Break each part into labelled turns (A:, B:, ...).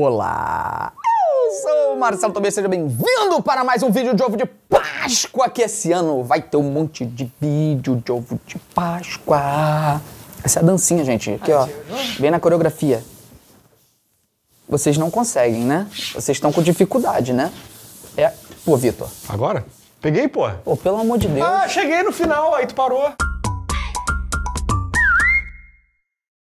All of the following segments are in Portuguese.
A: Olá! Eu sou o Marcelo Tobias, seja bem-vindo para mais um vídeo de ovo de Páscoa, que esse ano vai ter um monte de vídeo de ovo de Páscoa. Essa é a dancinha, gente, aqui ó, bem na coreografia. Vocês não conseguem, né? Vocês estão com dificuldade, né? É... Pô, Vitor,
B: Agora? Peguei, pô.
A: pô, pelo amor de Deus.
B: Ah, cheguei no final, aí tu parou.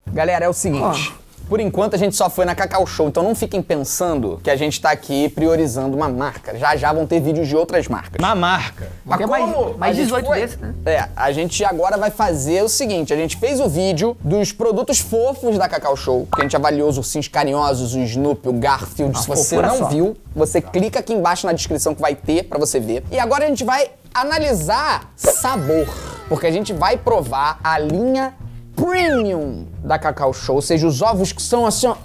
A: Galera, é o seguinte. Por enquanto a gente só foi na Cacau Show, então não fiquem pensando que a gente tá aqui priorizando uma marca. Já já vão ter vídeos de outras marcas.
B: Na marca.
A: Mas
C: mais-
A: como
C: mais
A: a gente
C: 18
A: foi-
C: desses, né?
A: É, a gente agora vai fazer o seguinte: a gente fez o vídeo dos produtos fofos da Cacau Show, que a gente avaliou os ursinhos carinhosos, o Snoopy, o Garfield. Se você não
C: só.
A: viu, você clica aqui embaixo na descrição que vai ter pra você ver. E agora a gente vai analisar sabor, porque a gente vai provar a linha premium da Cacau Show, ou seja, os ovos que são assim, ó.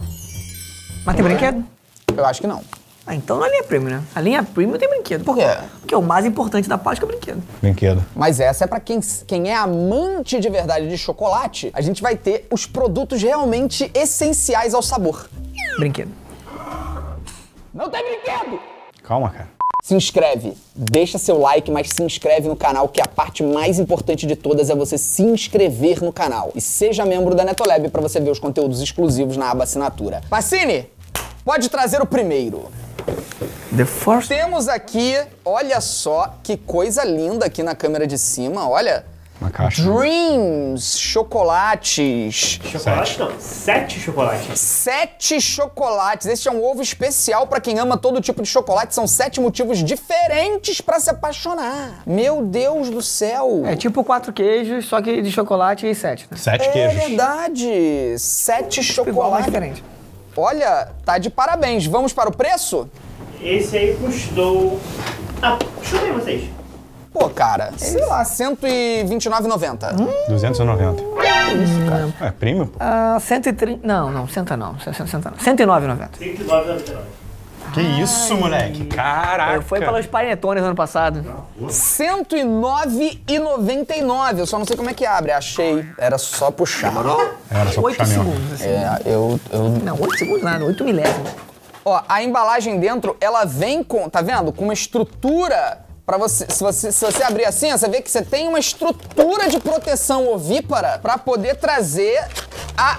C: Mas tem brinquedo?
A: Eu acho que não.
C: Ah, então não é linha premium, né? A linha premium tem brinquedo.
A: Por quê?
C: Porque o mais importante da Páscoa é brinquedo.
B: Brinquedo.
A: Mas essa é pra quem, quem é amante de verdade de chocolate. A gente vai ter os produtos realmente essenciais ao sabor.
C: Brinquedo.
A: Não tem brinquedo!
B: Calma, cara.
A: Se inscreve, deixa seu like, mas se inscreve no canal, que a parte mais importante de todas é você se inscrever no canal. E seja membro da Netolab pra você ver os conteúdos exclusivos na aba assinatura. Pacini, pode trazer o primeiro. Temos aqui, olha só que coisa linda aqui na câmera de cima, olha.
B: Uma caixa.
A: Dreams, chocolates.
D: Chocolate não, sete chocolates.
A: Sete chocolates. Este é um ovo especial pra quem ama todo tipo de chocolate. São sete motivos diferentes pra se apaixonar. Meu Deus do céu.
C: É tipo quatro queijos, só que de chocolate e sete, né?
B: Sete
A: É
B: queijos.
A: verdade. Sete
C: Igual,
A: chocolates.
C: diferente.
A: Olha, tá de parabéns. Vamos para o preço?
D: Esse aí custou. Ah, chutem vocês.
A: Pô, cara, sei lá, 129,90.
B: 290. É, premium, pô.
C: Ah, 130. Não, não, senta não. Senta, senta não. 109,90.
D: 29,99.
B: Que isso, moleque. Caraca.
C: Eu fui pelos panetones ano passado.
A: 109,99. Eu só não sei como é que abre. Achei. Era só puxar.
B: Era só
C: 8
B: puxar mesmo.
C: segundos. Assim.
A: É, eu, eu
C: Não, 8 segundos nada, 8 milésimos.
A: Ó, a embalagem dentro, ela vem com, tá vendo? Com uma estrutura Pra você, se você, se você abrir assim, você vê que você tem uma estrutura de proteção ovípara pra poder trazer a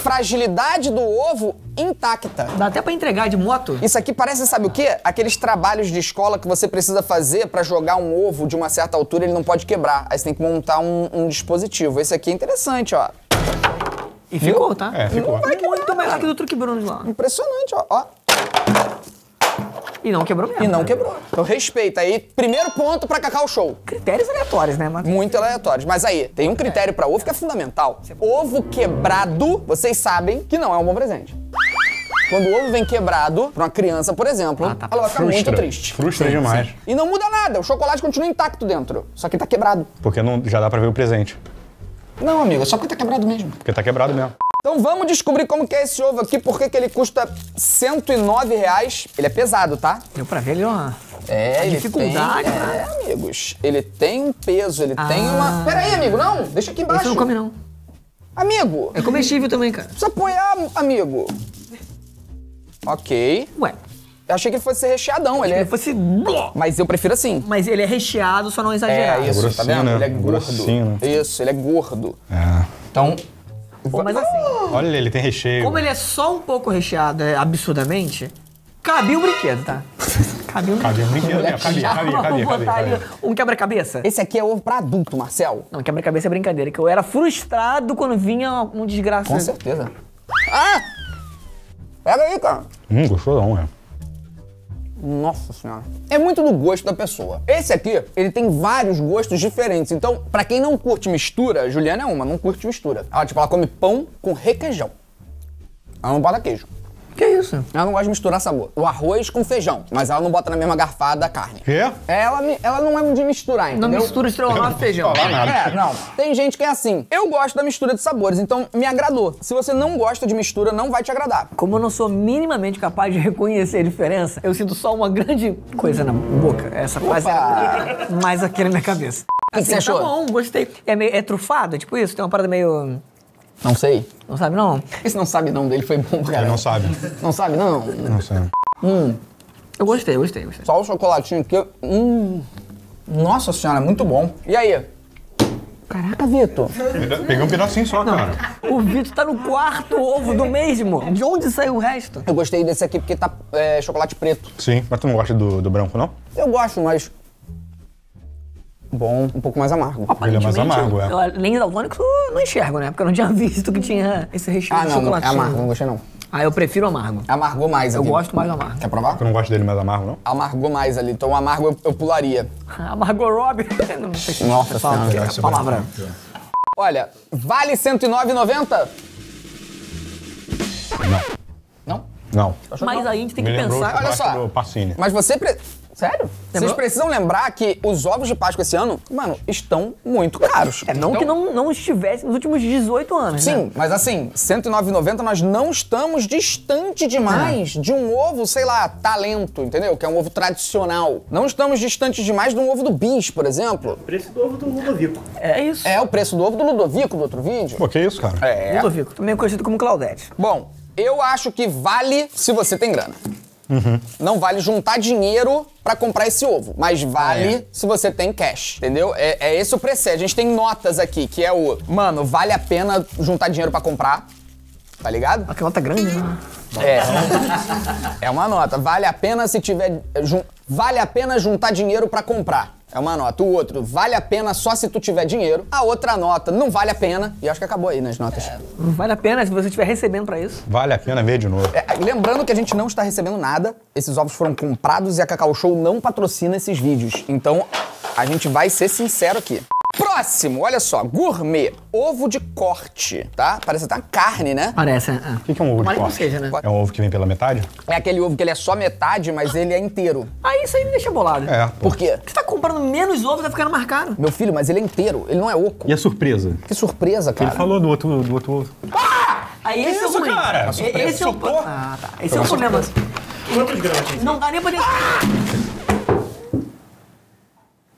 A: fragilidade do ovo intacta.
C: Dá até pra entregar de moto.
A: Isso aqui parece, sabe o quê? Aqueles trabalhos de escola que você precisa fazer pra jogar um ovo de uma certa altura, ele não pode quebrar. Aí você tem que montar um, um dispositivo. Esse aqui é interessante, ó.
C: E ficou, tá?
B: É, ficou.
C: Muito melhor que do truque Bruno lá.
A: Impressionante, ó. ó.
C: E não quebrou mesmo.
A: E não
C: né?
A: quebrou. Então respeita aí. Primeiro ponto pra Cacau Show.
C: Critérios aleatórios, né? Mas...
A: muito aleatórios. Mas aí, tem um critério pra ovo que é fundamental. Ovo quebrado, vocês sabem que não é um bom presente. Quando o ovo vem quebrado, pra uma criança, por exemplo,
C: Ah, tá.
A: ela vai ficar
B: Frustra.
A: muito triste.
B: Frustra demais.
A: E não muda nada, o chocolate continua intacto dentro. Só que tá quebrado.
B: Porque não, já dá pra ver o presente.
A: Não, amigo, é só porque tá quebrado mesmo.
B: Porque tá quebrado mesmo.
A: Então vamos descobrir como que é esse ovo aqui, por que que ele custa 109 reais. Ele é pesado, tá?
C: Deu pra ver ali, ó.
A: É,
C: A
A: ele
C: dificuldade,
A: tem,
C: né?
A: É, amigos. Ele tem um peso, ele tem uma... Peraí, amigo, não. Deixa aqui embaixo.
C: Esse não come, não.
A: Amigo,
C: É comestível também, cara.
A: precisa apoiar, amigo. Ok.
C: Ué,
A: Eu achei que ele fosse ser recheadão. Ele é...
C: ele fosse... bló,
A: Mas eu prefiro assim.
C: Mas ele é recheado, só não
A: É,
C: exagerado.
A: isso, tá
B: grossinho,
A: vendo?
B: né?
A: Ele é gordo.
B: Grossinho, né?
A: Isso, ele é gordo.
B: É.
A: Então,
C: Pô, mas assim,
B: Olha, ele tem recheio.
C: como ele é só um pouco recheado é, absurdamente, cabia o brinquedo, tá? Cabia um
B: Cabia um brinquedo, né? Cabia, cabia, cabia, cabia,
C: ali
B: cabia.
C: um quebra-cabeça.
A: esse aqui é ovo pra adulto, Marcel.
C: Não, quebra-cabeça é brincadeira, que eu era frustrado quando vinha um desgraça.
A: Com certeza. Ah! Pega aí, cara.
B: Hum, gostou não, é.
A: Nossa senhora. É muito do gosto da pessoa. Esse aqui, ele tem vários gostos diferentes. Então, pra quem não curte mistura, Juliana é uma, não curte mistura. Ela, tipo, ela come pão com requeijão. Ela não bota queijo.
C: Que isso?
A: Ela não gosta de misturar sabor. O arroz com feijão, mas ela não bota na mesma garfada a carne.
B: Quê?
A: Ela, ela não é de misturar,
C: Não
A: entendeu?
C: mistura estrogonofe e feijão.
B: Falar nada.
A: É, não. Tem gente que é assim. Eu gosto da mistura de sabores, então me agradou. Se você não gosta de mistura, não vai te agradar.
C: Como eu não sou minimamente capaz de reconhecer a diferença, eu sinto só uma grande coisa na boca. Essa frase era mais aqui na minha cabeça.
A: que você achou?
C: Tá bom, gostei. É, meio, é trufado, tipo isso? Tem uma parada meio...
A: Não sei.
C: Não sabe, não?
A: Esse não sabe não dele foi bom, cara.
B: Ele não sabe.
A: Não sabe não?
B: Não sei.
C: Eu gostei, gostei, gostei.
A: Só o chocolatinho aqui. Hum. Nossa senhora, muito bom. E aí? Caraca, Vitor.
B: Peguei um pedacinho só, cara.
C: O Vitor tá no quarto ovo do mesmo. De onde saiu o resto?
A: Eu gostei desse aqui porque tá é, chocolate preto.
B: Sim, mas tu não gosta do, do branco, não?
A: Eu gosto, mas. Bom, um pouco mais amargo.
B: Ele é mais amargo, é.
C: eu, Além daltônico, eu não enxergo, né? Porque eu não tinha visto que tinha esse recheio
A: Ah,
C: de
A: não, não, é amargo, não gostei não.
C: Ah, eu prefiro amargo.
A: Amargou mais
C: Eu
A: aqui.
C: gosto mais do amargo.
A: Quer provar?
B: Tu não gosta dele mais amargo, não?
A: Amargou mais ali, então o amargo eu, eu pularia.
C: Amargo Robbie. Não sei se
A: Nossa
C: fala
A: Senhora.
C: a palavra.
A: Olha, vale R$ 109,90? Não?
B: Não.
C: Mas aí a gente tem que
B: Me lembrou
C: pensar.
B: o
A: Olha
B: chocolate
A: só. Mas você. Pre... Sério? Vocês precisam lembrar que os ovos de Páscoa esse ano, mano, estão muito caros.
C: É, não
A: Então-
C: que não, não estivesse nos últimos 18 anos. né?
A: Sim, mas assim, R$ 109,90 nós não estamos distante demais de um ovo, sei lá, talento, entendeu? Que é um ovo tradicional. Não estamos distantes demais de um ovo do bis, por exemplo.
D: Preço do ovo do Ludovico.
C: É isso.
A: É o preço do ovo do Ludovico do outro vídeo.
B: Pô, que isso, cara?
A: É.
C: Ludovico, também conhecido como Claudete.
A: Bom, eu acho que vale se você tem grana. Não vale juntar dinheiro pra comprar esse ovo, mas vale
B: É.
A: se você tem cash, entendeu? É, é esse o preço. A gente tem notas aqui, que é o... Mano, vale a pena juntar dinheiro pra comprar, tá ligado?
C: Aquela tá grande, né?
A: É. É uma nota. Vale a pena se tiver. Vale a pena juntar dinheiro pra comprar. É uma nota. O outro, vale a pena só se tu tiver dinheiro. A outra nota, não vale a pena. E acho que acabou aí nas notas.
C: Não vale a pena se você estiver recebendo pra isso.
B: Vale a pena ver de novo.
A: É, lembrando que a gente não está recebendo nada. Esses ovos foram comprados e a Cacau Show não patrocina esses vídeos. Então, a gente vai ser sincero aqui. Próximo, olha só, gourmet, ovo de corte, tá? Parece até uma carne, né?
C: Parece, é.
B: O que, que é um ovo de
C: Tomara
B: corte?
C: seja, né?
B: É um ovo que vem pela metade?
A: É aquele ovo que ele é só metade, mas ele é inteiro.
C: Aí isso aí me deixa bolado.
B: É. pô.
A: Por quê?
C: Você tá comprando menos ovo, tá ficando mais caro.
A: Meu filho, mas ele é inteiro, ele não é oco.
B: E a surpresa?
A: Que surpresa, cara.
B: Ele falou do outro, do outro ovo.
C: Aí esse é o
B: isso, cara? Surpresa.
C: Esse é o... Ah, tá. Esse é o problema.
D: Quantos gramas?
C: Não dá nem pra...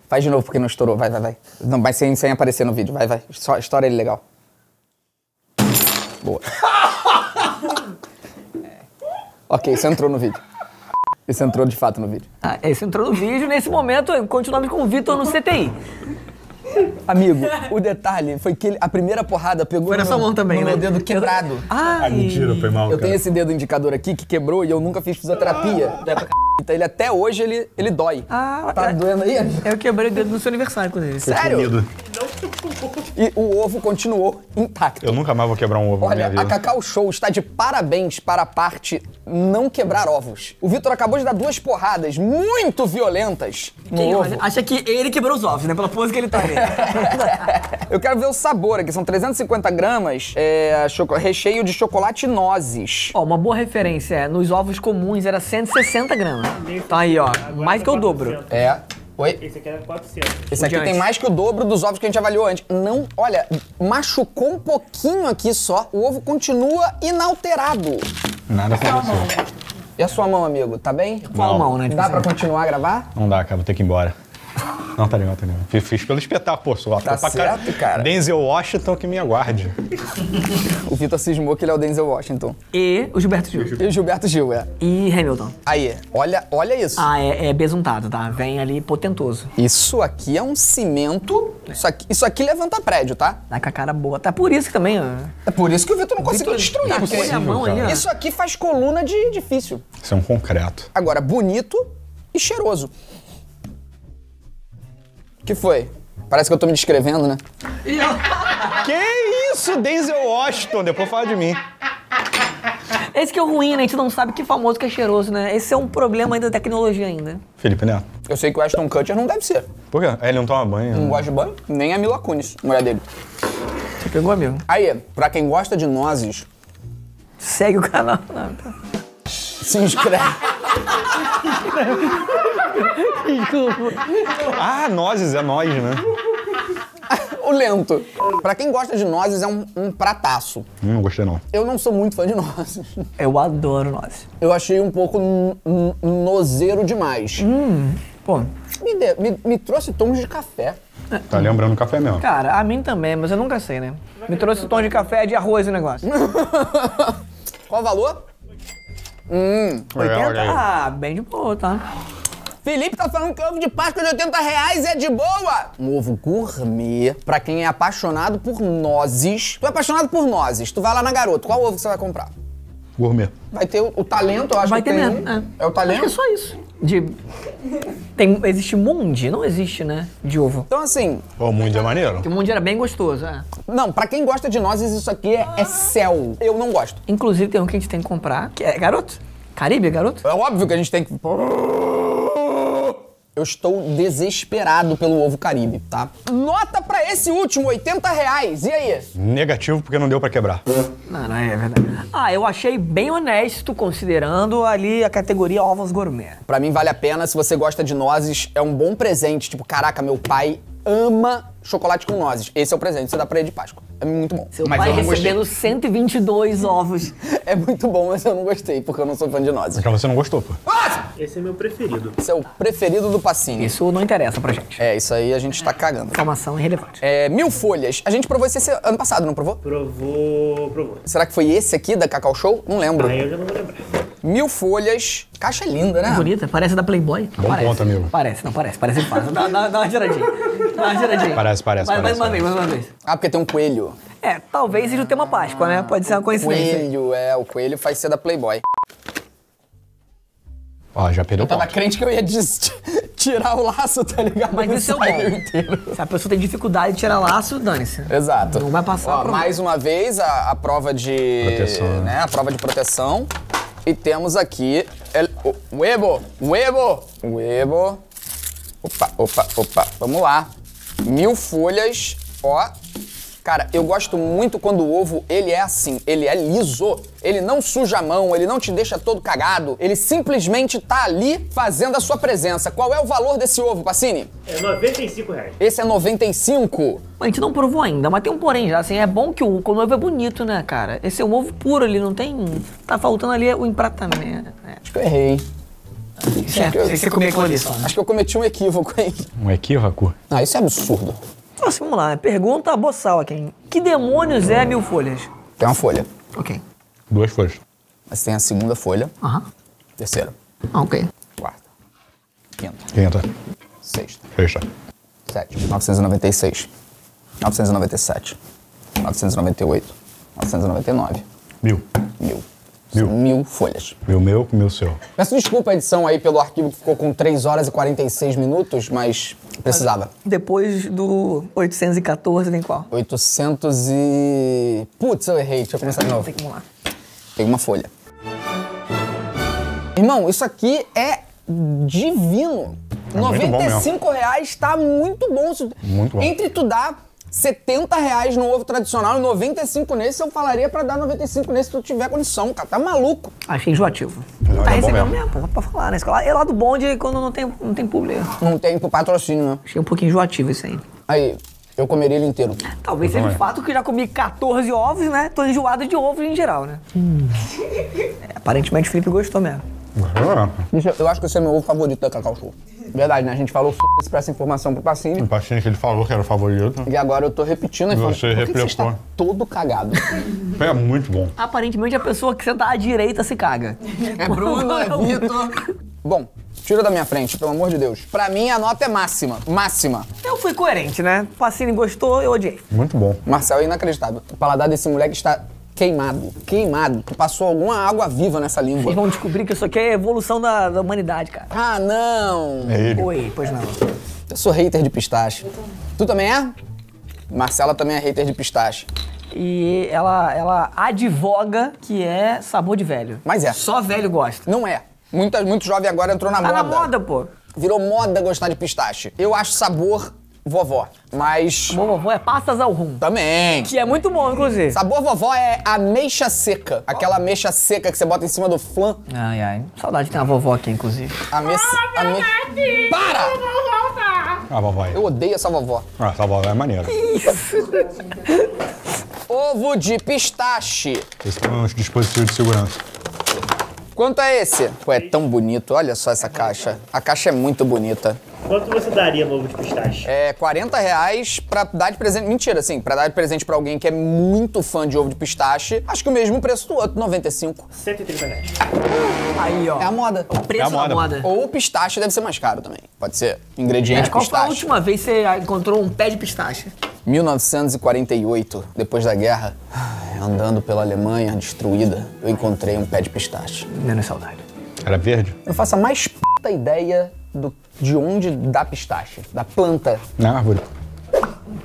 A: Faz de novo porque não estourou, vai, vai, vai. Não, vai sem, sem aparecer no vídeo, vai, vai. Só estoura ele legal. Boa. ok, isso entrou no vídeo. Isso entrou de fato no vídeo.
C: Ah, esse entrou no vídeo. Nesse momento, continuamos com o Vitor no CTI.
A: Amigo, o detalhe foi que ele- a primeira porrada pegou
C: Foi na
A: no
C: sua
A: meu-
C: mão também,
A: no meu
C: né?
A: dedo quebrado.
C: Ai.
B: foi mal,
A: Eu tenho esse dedo indicador aqui que quebrou e eu nunca fiz fisioterapia. Então ele até hoje ele, ele dói.
C: Ah,
A: tá
C: é.
A: doendo aí?
C: Eu quebrei o dedo no seu aniversário, inclusive.
A: Sério? E o ovo continuou intacto.
B: Eu nunca mais vou quebrar um ovo
A: Olha,
B: na minha
A: a
B: vida.
A: Cacau Show está de parabéns para a parte não quebrar ovos. O Vitor acabou de dar duas porradas muito violentas no
C: Quem
A: ovo.
C: olha, acha que ele quebrou os ovos, né? Pela pose que ele tá.
A: Eu quero ver o sabor aqui. São 350 gramas, é, recheio de chocolate e nozes.
C: Ó, uma boa referência é, nos ovos comuns era 160 gramas. Tá aí, ó. Mais que o dobro.
A: É. Oi?
D: Esse aqui era 400.
A: Esse aqui
C: diante.
A: tem mais que o dobro dos ovos que a gente avaliou antes. Não, olha, machucou um pouquinho aqui só. O ovo continua inalterado.
B: Nada aconteceu.
A: E a sua mão, amigo? Tá bem?
C: Qual
B: Não.
C: mão, né?
A: Dá pra continuar a gravar?
B: Não dá, cara, vou ter que ir embora. Não, tá legal, tá legal. Fiz, fiz pelo espetáculo, pô.
A: Tá
B: pra
A: certo, cara.
B: Denzel Washington que me aguarde.
A: O Vitor cismou que ele é o Denzel Washington.
C: E o Gilberto Gil.
A: E o Gilberto Gil, é.
C: E Hamilton.
A: Aí, olha, olha isso.
C: Ah, é, é besuntado, tá? Vem ali potentoso.
A: Isso aqui é um cimento. Isso aqui, isso aqui levanta prédio, tá?
C: Tá com a cara boa. Tá por isso que também, ó.
A: É por isso que o Vitor não conseguiu
C: Vitor-
A: destruir.
C: tá,
A: porque
C: a mão ali, ó.
A: Isso aqui faz coluna de edifício.
B: Isso é um concreto.
A: Agora, bonito e cheiroso. O que foi? Parece que eu tô me descrevendo, né?
B: Que isso, Denzel Washington? Depois fala de mim.
C: Esse que é o ruim, né? A gente não sabe que famoso que é cheiroso, né? Esse é um problema ainda da tecnologia ainda.
B: Felipe Neto.
A: Eu sei que o Ashton Kutcher não deve ser.
B: Por quê? Ele não toma banho.
A: Não
B: né?
A: gosta de banho, nem a Mila Kunis, mulher dele.
C: Você pegou, amigo?
A: Aí, pra quem gosta de nozes,
C: Segue o canal. Não, tá.
A: se inscreve.
B: Ah, nozes, é nós, né?
A: o lento. Pra quem gosta de nozes, é um, um prataço.
B: Hum, não gostei não.
A: Eu não sou muito fã de nozes.
C: Eu adoro nós.
A: Eu achei um pouco nozeiro demais.
C: Pô,
A: Me, dê- me- me trouxe tons de café.
B: Tá lembrando café mesmo.
C: Cara, a mim também, mas eu nunca sei, né? Me trouxe tom de café de arroz e negócio.
A: Qual o valor?
B: É, olha aí.
C: Ah, bem de boa, tá?
A: Felipe tá falando que ovo de Páscoa de 80 reais é de boa. Um ovo gourmet pra quem é apaixonado por nozes. Tu é apaixonado por nozes, tu vai lá na Garoto, qual ovo você vai comprar?
B: Gourmet.
A: Vai ter o, o talento, eu acho
C: Vai
A: que
C: ter
A: tem
C: mesmo. É.
A: É o talento?
C: Acho que é só isso. De... Tem, existe mundi? Não existe, né? De ovo.
A: Então assim,
B: O mundo é maneiro.
C: O mundi era bem gostoso, é.
A: não, pra quem gosta de nozes, isso aqui é, é céu. Eu não gosto.
C: Inclusive tem um que a gente tem que comprar, que é garoto. Caribe, garoto?
A: É óbvio que a gente tem que. Eu estou desesperado pelo ovo caribe, tá? Nota pra esse último, 80 reais. E aí?
B: Negativo porque não deu pra quebrar.
C: Não, não é verdade. Ah, eu achei bem honesto, considerando ali a categoria ovos gourmet.
A: Pra mim vale a pena, se você gosta de nozes, é um bom presente. Tipo, caraca, meu pai ama chocolate com nozes. Esse é o presente que você dá pra ele de Páscoa. É muito bom.
C: Seu
A: mas
C: pai
A: eu não gostei.
C: recebendo 122 ovos.
A: É muito bom, mas eu não gostei, porque eu não sou fã de nozes.
B: Porque você não gostou, pô.
A: Ah!
D: Esse é meu preferido.
A: Esse é o preferido do Passinho.
C: Isso não interessa pra gente.
A: É, isso aí a gente tá cagando.
C: Informação irrelevante.
A: É, mil folhas. A gente provou esse, esse ano passado, não provou?
D: Provou. Provou.
A: Será que foi esse aqui da Cacau Show? Não lembro.
D: Aí eu já não vou lembrar.
A: Mil folhas. Caixa linda, né?
C: Bonita, parece da Playboy.
B: Bom
C: parece.
B: ponto, amigo.
C: Parece, não parece, parece fácil. Dá, dá, dá uma giradinha. Dá uma giradinha.
B: Parece, parece,
C: Mais, mais
B: parece,
C: uma vez, mais uma vez.
A: Ah, porque tem um coelho.
C: É, talvez seja o tema Páscoa, né? Pode ser uma coincidência.
A: Coelho, é. O coelho faz ser da Playboy.
B: Ó, já perdeu
A: Eu tava
B: ponto.
A: crente que eu ia des- tirar o laço, tá ligado?
C: Mas isso é o bom.
A: inteiro.
C: Se a pessoa tem dificuldade de tirar laço, dane-se.
A: Exato.
C: Não vai passar
A: Ó,
C: por-
A: mais uma vez a, a prova de.
B: Proteção, né?
A: né? A prova de proteção. E temos aqui. El, o huevo! Huevo! Huevo. Opa, opa, opa. Vamos lá. Mil folhas. Ó. Cara, eu gosto muito quando o ovo, ele é assim, ele é liso. Ele não suja a mão, ele não te deixa todo cagado. Ele simplesmente tá ali fazendo a sua presença. Qual é o valor desse ovo, Pacini?
D: É 95 reais.
A: Esse é 95.
C: A gente não provou ainda, mas tem um porém já. Assim, é bom que o, o ovo é bonito, né, cara? Esse é um ovo puro ali, não tem. Tá faltando ali o empratamento. né?
A: Acho que eu errei.
C: Certo, você comeu aquilo ali só. né?
A: Acho que eu cometi um equívoco aí.
B: Um equívoco.
A: Ah, isso é absurdo.
C: Nossa, vamos lá. Pergunta boçal aqui. Que demônios é mil folhas?
A: Tem uma folha.
C: Ok.
B: Duas folhas.
A: Mas tem a segunda folha,
C: Aham.
A: terceira,
C: Ah, ok.
A: quarta, quinta,
B: Quinta.
A: sexta,
B: Sexta.
A: sétima, 996, 997, 998, 999,
B: Mil.
A: mil.
B: Mil.
A: Mil folhas.
B: Mil meu, mil seu.
A: Peço desculpa a edição aí pelo arquivo que ficou com 3 horas e 46 minutos, mas precisava.
C: Depois do 814, vem qual?
A: 800 e... Putz, eu errei. Deixa eu começar de novo.
C: Vamos lá.
A: Peguei uma folha. Irmão, isso aqui é divino.
B: É muito bom
A: 95 reais tá muito bom.
B: Muito bom.
A: Entre tu dar 70 reais no ovo tradicional e 95 nesse, eu falaria pra dar 95 nesse se tu tiver condição, cara. Tá maluco.
C: Achei enjoativo.
B: Não,
C: tá
B: é
C: recebendo
B: mesmo.
C: mesmo, pô, pra falar, né? É lá do bonde quando não tem, não tem público.
A: Não tem pro patrocínio, né?
C: Achei um pouquinho enjoativo isso aí.
A: Aí, eu comeria ele inteiro.
C: Talvez seja o
B: também.
C: fato que eu já comi 14 ovos, né? Tô enjoado de ovo em geral, né? É, aparentemente o Felipe gostou mesmo.
A: Deixa- Eu acho que esse é meu ovo favorito da Cacau Show. Verdade, né? A gente falou f*** pra essa informação pro
B: O
A: Passinho.
B: pastinho que ele falou que era o favorito.
A: E agora eu tô repetindo a informação.
B: Você
A: Por que que você
B: replicou.
A: está todo cagado?
B: É muito bom.
C: Aparentemente a pessoa que senta à direita se caga.
A: É Bruno, é Vitor. Bom, tira da minha frente, pelo amor de Deus. Pra mim, a nota é máxima. Máxima.
C: Eu fui coerente, né? Pacini gostou, eu odiei.
B: Muito bom.
A: Marcel, é inacreditável. O paladar desse moleque está queimado. Queimado. Passou alguma água viva nessa
C: Vocês
A: língua.
C: vão descobrir que isso aqui é a evolução da, da humanidade, cara.
A: Ah, não.
B: É ele.
C: Oi, pois não.
A: Eu sou hater de pistache. Tu também é? Marcela também é hater de pistache.
C: E ela, ela advoga que é sabor de velho.
A: Mas é.
C: Só velho gosta.
A: Não é. Muita, muito jovem agora entrou na
C: Tá
A: moda.
C: na moda, pô.
A: Virou moda gostar de pistache. Eu acho sabor vovó, mas
C: vovô é pastas ao rum.
A: também.
C: Que é muito bom, inclusive.
A: Sabor vovó é ameixa seca. Aquela ameixa seca que você bota em cima do flan.
C: Ai, ai. Saudade de ter uma vovó aqui, inclusive.
A: Ame... ame... Para!
B: Ah, vovó.
A: Eu odeio essa vovó.
B: Ah, essa vovó é maneira.
A: Ovo de pistache.
B: Esse é um dispositivo de segurança.
A: Quanto é esse? Pô, é tão bonito. Olha só essa caixa. A caixa é muito bonita.
D: Quanto você daria no ovo de pistache?
A: É 40 reais pra dar de presente. Mentira, assim, pra dar de presente pra alguém que é muito fã de ovo de pistache. Acho que o mesmo preço do outro, 95.
D: 130 reais.
C: Aí, ó.
A: É a moda.
C: O preço
B: É a
C: da
B: moda.
C: moda.
A: Ou o pistache deve ser mais caro também. Pode ser. Ingrediente
C: É, qual foi a
A: pistache.
C: última vez que você encontrou um pé de pistache?
A: 1948, depois da guerra, andando pela Alemanha destruída, eu encontrei um pé de pistache.
C: Menos saudade.
B: Era verde?
A: Eu faço a mais p ideia do, de onde dá pistache, da planta.
B: Na árvore.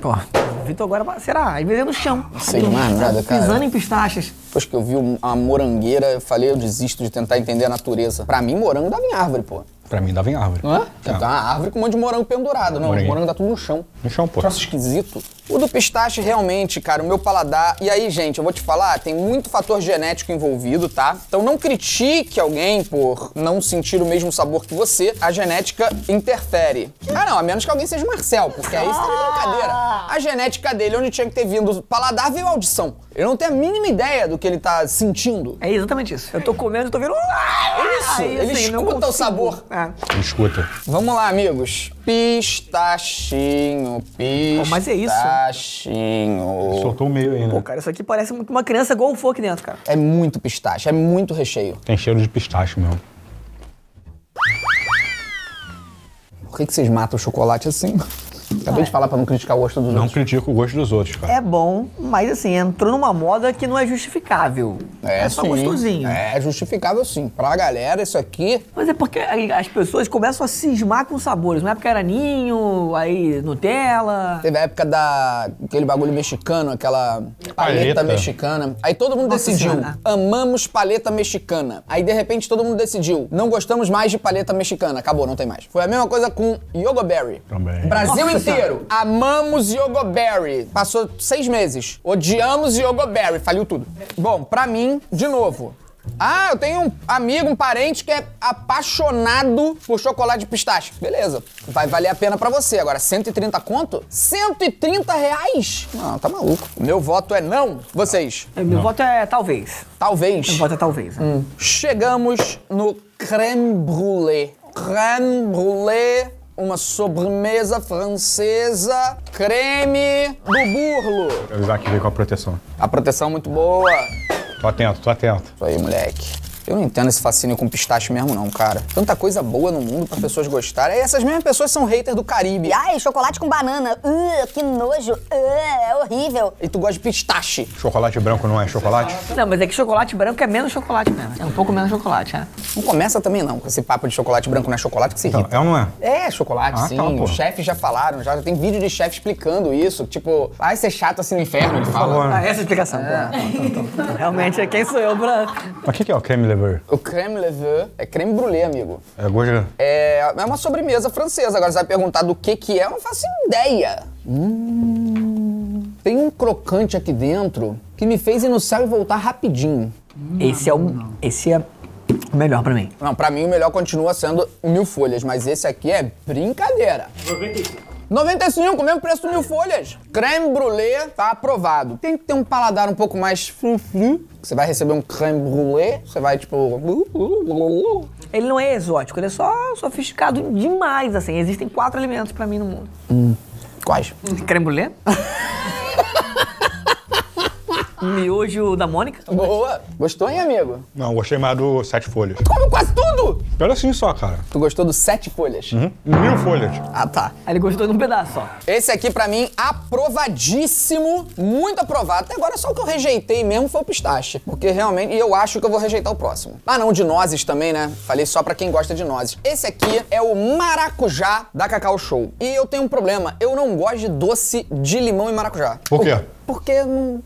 C: Pô, o Vitor agora vai- será? Às vezes é no chão. Não
A: sei de mais nada, cara.
C: Pisando em pistaches.
A: Depois que eu vi um- a morangueira, eu falei, eu desisto de tentar entender a natureza. Pra mim, morango dava em árvore, pô.
B: Pra mim dava em árvore.
A: Não é? Tem uma árvore com um monte de morango pendurado. Não, o morango dá tudo no chão.
B: No chão, pô.
A: Troço esquisito. O do pistache, realmente, cara, o meu paladar. E aí, gente, eu vou te falar, tem muito fator genético envolvido, tá? Então não critique alguém por não sentir o mesmo sabor que você. A genética interfere. Ah, não, a menos que alguém seja o Marcel, porque aí você tá de brincadeira. A genética dele, onde tinha que ter vindo o paladar, veio a audição. Ele não tem a mínima ideia do que ele tá sentindo.
C: É exatamente isso. Eu tô comendo e tô vendo. Ah,
A: Isso, ele
C: assim, não
A: escuta o sabor.
C: É.
B: Escuta.
A: Vamos lá, amigos. Pistachinho,
C: Pô, mas é isso.
A: pistachinho.
B: Soltou o meio aí,
C: Pô,
B: né?
C: cara, isso aqui parece muito uma criança golfou aqui dentro, cara.
A: É muito pistache, é muito recheio.
B: Tem cheiro de pistache mesmo.
A: Por que, que vocês matam o chocolate assim? Acabei de falar pra não criticar o gosto dos
B: Não
A: outros.
B: critico o gosto dos outros, cara.
C: É bom, mas assim, entrou numa moda que não é justificável. É, só
A: sim.
C: gostosinho.
A: É justificável sim. Pra galera, isso aqui.
C: Mas é porque as pessoas começam a cismar com sabores. Na época era ninho, aí Nutella.
A: Teve a época da. aquele bagulho mexicano, aquela paleta,
B: Paleta.
A: mexicana. Aí todo mundo
C: Nossa
A: decidiu,
C: Senhora.
A: amamos paleta mexicana. Aí de repente todo mundo decidiu, não gostamos mais de paleta mexicana. Acabou, não tem mais. Foi a mesma coisa com Yogoberry.
B: Também.
A: Brasil
C: Nossa
A: inteiro, amamos Yogoberry. Passou seis meses. Odiamos Yogoberry. Faliu tudo. Bom, pra mim, de novo. Ah, eu tenho um amigo, um parente que é apaixonado por chocolate de pistache. Beleza, vai valer a pena pra você. Agora, 130 conto? 130 reais? Não, tá maluco. Meu voto é não. Vocês?
C: Meu voto é talvez.
A: Talvez.
C: Meu voto é talvez. né?
A: Chegamos no creme brulee. Creme brulee, uma sobremesa francesa, creme do burlo.
B: O Isaac veio com a proteção.
A: A proteção é muito boa.
B: Tô atento, tô atento.
A: Isso aí, moleque. Eu não entendo esse fascínio com pistache mesmo, não, cara. Tanta coisa boa no mundo pra pessoas gostarem. E essas mesmas pessoas são haters do Caribe.
E: Ai, chocolate com banana. Uh, que nojo. Uh, é horrível.
A: E tu gosta de pistache.
B: Chocolate branco não é chocolate?
C: Não, mas é que chocolate branco é menos chocolate mesmo. É um pouco menos chocolate, né?
A: Não começa também, não, com esse papo de chocolate branco não é chocolate que se irrita.
B: é ou não é?
A: É, chocolate,
B: Ah,
A: sim.
B: tá.
A: Os chefes já falaram, já tem vídeo de chefe explicando isso. Tipo, vai ser chato assim no inferno, ele fala.
B: favor.
C: Ah, essa é a explicação. pô. Realmente, quem sou eu pra...
B: Mas o que, que é o creme lever?
A: O creme leveux é creme brulee, amigo.
B: É gosto.
A: É, é uma sobremesa francesa. Agora você vai perguntar do que que é, eu não faço ideia. Hum, tem um crocante aqui dentro que me fez ir no céu e voltar rapidinho.
C: Esse é o... Esse é o melhor pra mim.
A: Não, pra mim o melhor continua sendo mil folhas, mas esse aqui é brincadeira.
D: 95.
A: 95, mesmo preço mil folhas. Creme brulee tá aprovado. Tem que ter um paladar um pouco mais flu-flu. Você vai receber um creme brulee, você vai tipo...
C: Ele não é exótico, ele é só sofisticado demais, assim. Existem quatro alimentos pra mim no mundo.
A: Quais?
C: Creme brulee. Miojo da Mônica.
A: Boa. Gostou, hein, amigo?
B: Não, gostei mais do sete folhas.
A: Comeu quase tudo!
B: Pera assim só, cara.
A: Tu gostou do sete folhas?
B: Mil folhas.
A: Ah, tá.
C: Aí ele gostou de um pedaço só.
A: Esse aqui, pra mim, aprovadíssimo. Muito aprovado. Até agora, só o que eu rejeitei mesmo foi o pistache. Porque realmente... E eu acho que eu vou rejeitar o próximo. Ah, não, de nozes também, né? Falei só pra quem gosta de nozes. Esse aqui é o maracujá da Cacau Show. E eu tenho um problema. Eu não gosto de doce de limão e maracujá.
B: Por quê?
A: Porque hum,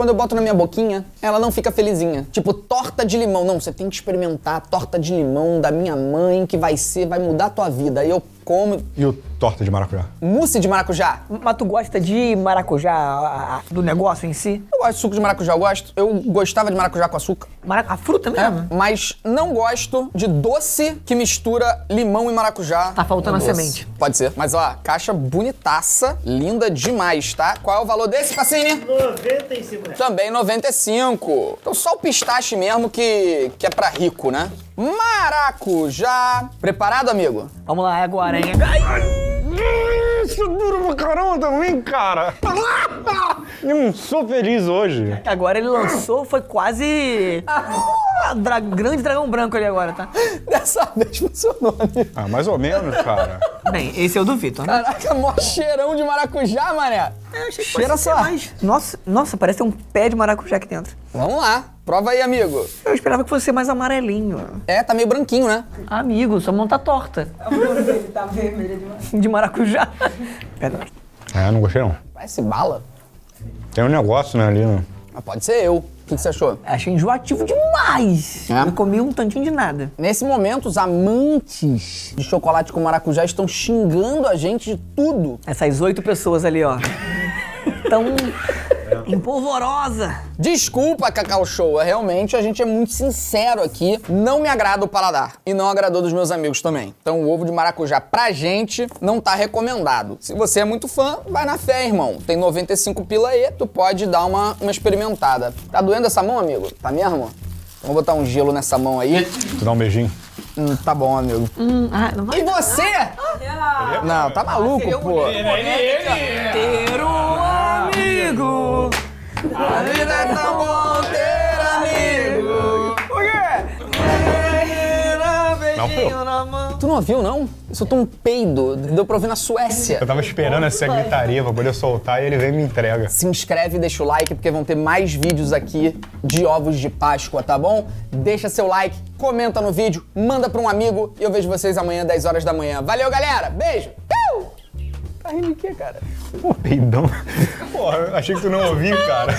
A: quando eu boto na minha boquinha, ela não fica felizinha. Tipo, torta de limão. Não, você tem que experimentar a torta de limão da minha mãe, que vai ser, vai mudar a tua vida. Aí eu como
B: E o torta de maracujá?
A: mousse de maracujá.
C: Mas tu gosta de maracujá, a- a- do negócio em si?
A: Eu gosto de suco de maracujá, eu gosto. Eu gostava de maracujá com açúcar.
C: Mara- A fruta mesmo?
A: Mas não gosto de doce que mistura limão e maracujá.
C: Tá faltando a semente.
A: Pode ser. Mas ó, caixa bonitaça, linda demais, tá? Qual é o valor desse, Pacini?
D: 95 reais.
A: Também 95. Então só o pistache mesmo que, que é pra rico, né? Maracujá. Preparado, amigo?
C: Vamos lá, agora, hein? Ai!
B: Isso é duro pra caramba também, cara. Não sou feliz hoje.
C: Agora ele lançou, foi quase. Dra- grande dragão branco ali agora, tá?
A: Dessa vez funcionou, amigo.
B: Ah, mais ou menos, cara.
C: Bem, esse eu duvido, né?
A: Caraca, mó cheirão de maracujá, mané.
C: Eu achei que
A: Cheira só.
C: mais. Nossa, nossa, parece ter um pé de maracujá aqui dentro.
A: Vamos lá. Prova aí, amigo.
C: Eu esperava que fosse ser mais amarelinho.
A: É, tá meio branquinho, né?
C: Amigo, sua mão tá torta.
E: Tá vermelha demais.
C: De maracujá.
B: É, não gostei não.
A: Parece bala.
B: Tem um negócio, né, ali, né?
A: Mas pode ser eu. O que, que você achou?
C: Achei enjoativo demais.
A: É?
C: Eu comi um tantinho de nada.
A: Nesse momento, os amantes de chocolate com maracujá estão xingando a gente de tudo.
C: Essas oito pessoas ali, ó. Tão empolvorosa.
A: Desculpa, Cacau Show, é realmente a gente é muito sincero aqui. Não me agrada o paladar e não agradou dos meus amigos também. Então o ovo de maracujá pra gente não tá recomendado. Se você é muito fã, vai na fé, irmão. Tem 95 pila aí, tu pode dar uma, uma experimentada. Tá doendo essa mão, amigo? Tá mesmo? Então vou botar um gelo nessa mão aí.
B: Tu dá um beijinho.
A: Hum, tá bom, amigo.
C: Hum, ah, não vai
A: E você? Não, tá maluco, pô.
C: ter um amigo.
A: A vida é tão bom ter amigo. Por quê?
B: Não, pô.
C: na mão.
A: Tu não ouviu, não? Eu soltou um peido. Deu pra ouvir na Suécia.
B: Eu tava esperando essa gritaria pra poder soltar e ele vem e me entrega.
A: Se inscreve e deixa o like, porque vão ter mais vídeos aqui de ovos de Páscoa, tá bom? Deixa seu like, comenta no vídeo, manda pra um amigo e eu vejo vocês amanhã, 10 horas da manhã. Valeu, galera! Beijo! Tá rindo de quê, cara?
B: Pô, peidão. Porra, achei que tu não ouviu, cara.